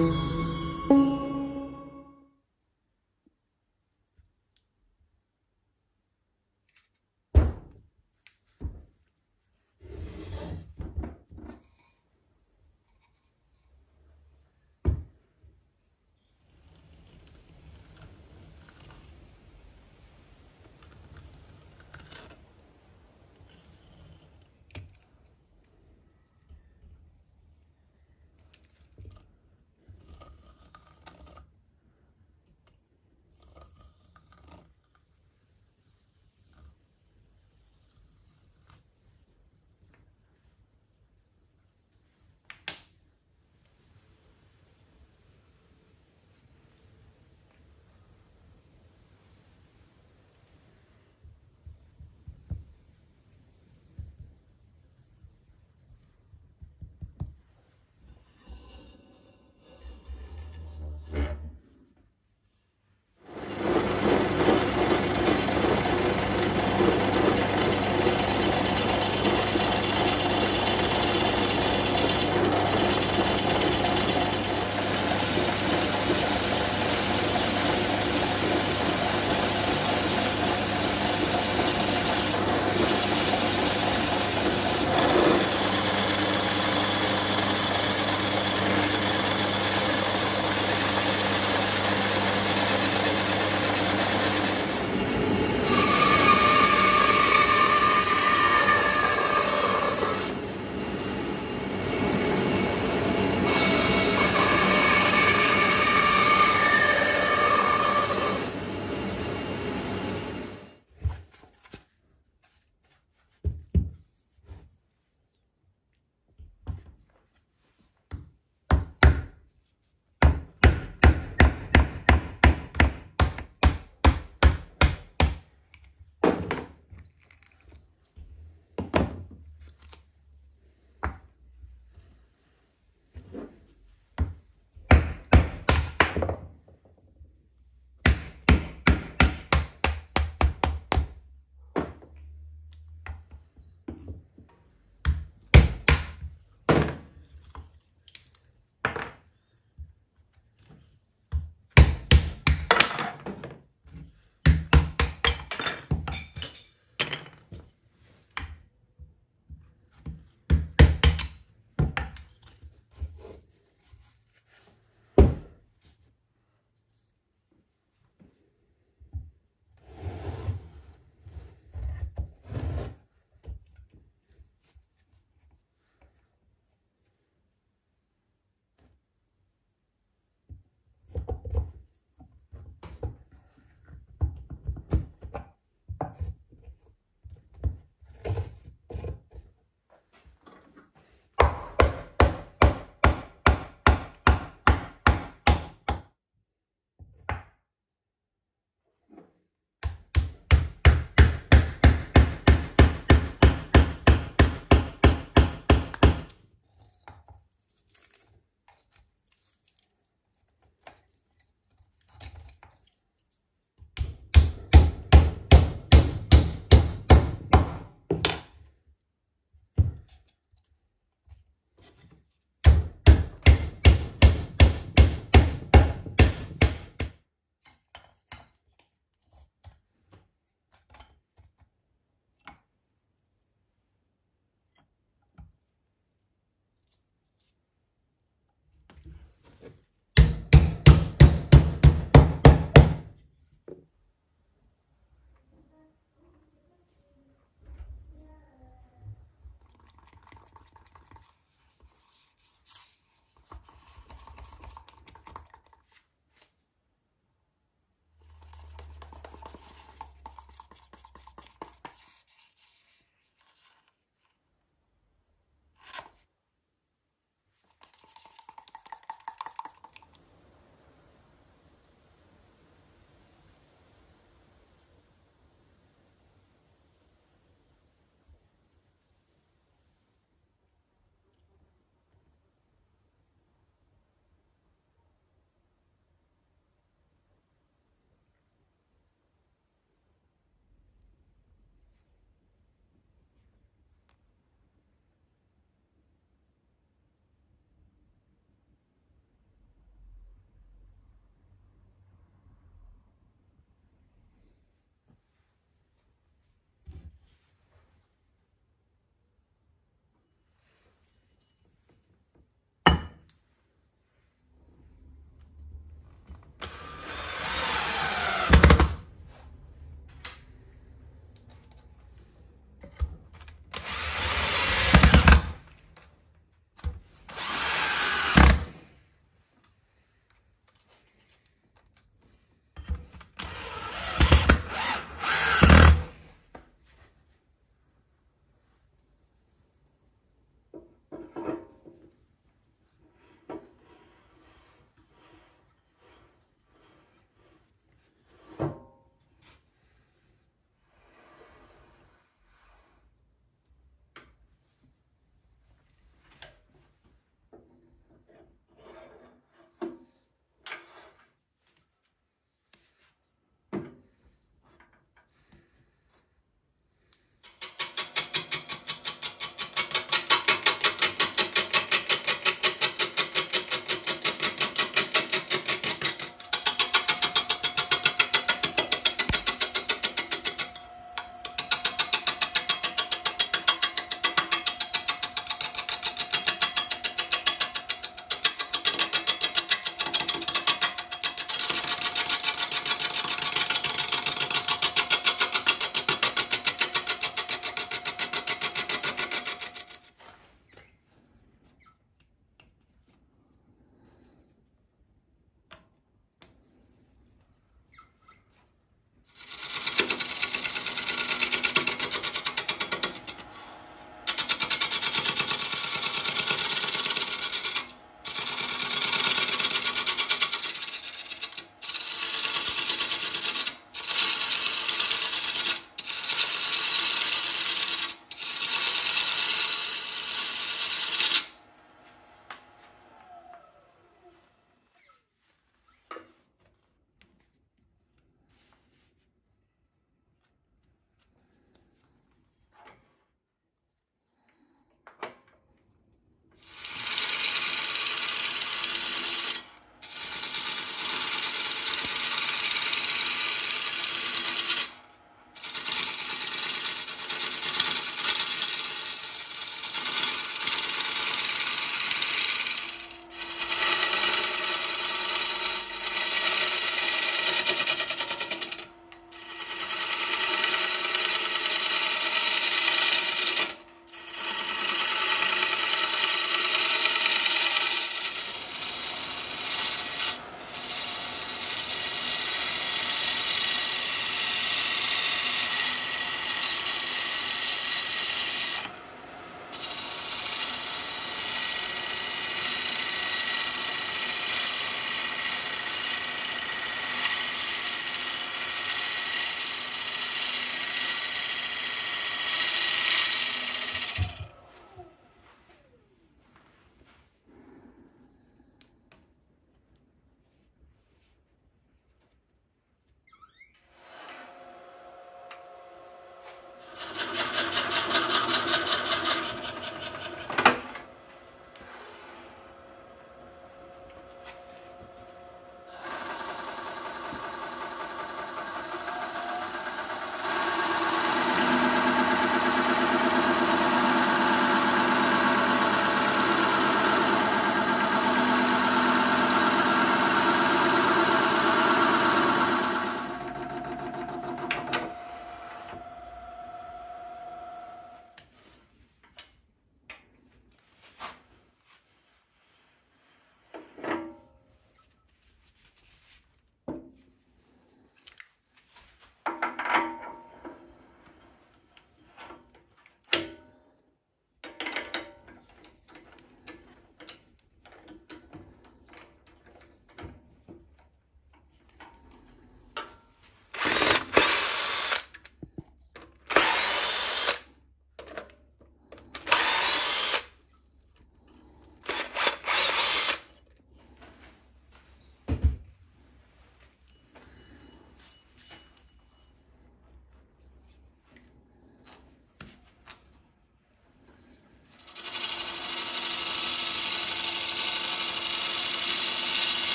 Ooh.